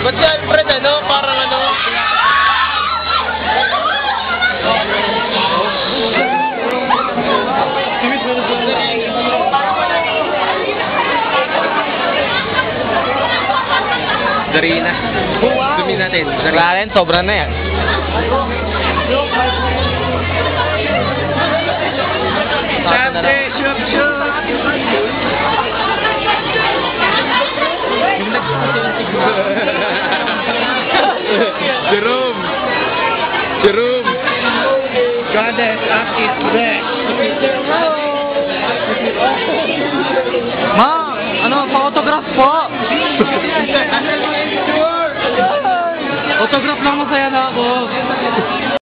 Ba't si Alfred ano? Parang ano? Dari na. Dumi natin. Dari. Wala rin, sobra na yan. Jerome. Jerome. Goddess up is back. Ma, ano, pa-autograph po. Autograph lang masaya na ako.